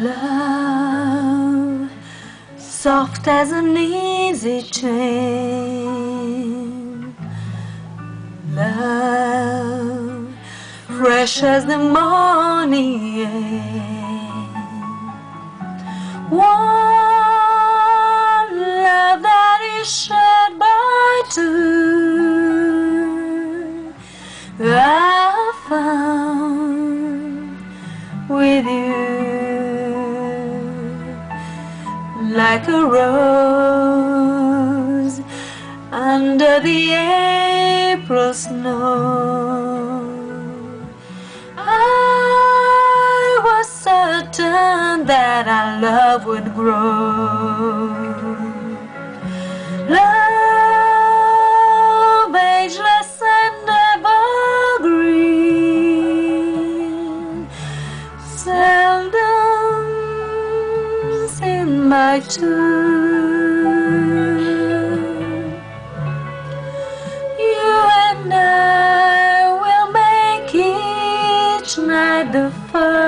love, soft as an easy chain. Love, fresh as the morning air. One love that is shared by two. I found with you like a rose under the April snow. I was certain that our love would grow. Love, ageless and evergreen, by two. You and I will make each night the first.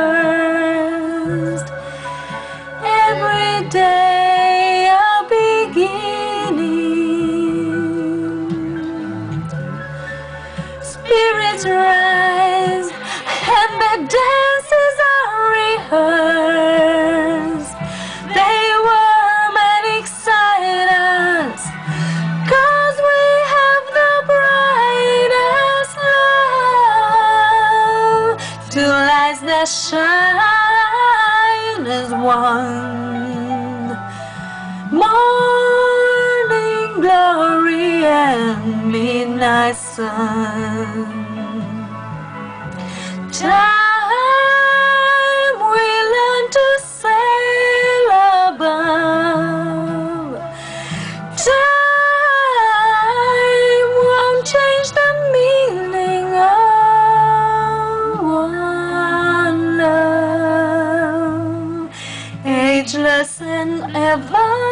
Shine as one. Morning glory and midnight sun. Time lesson ever.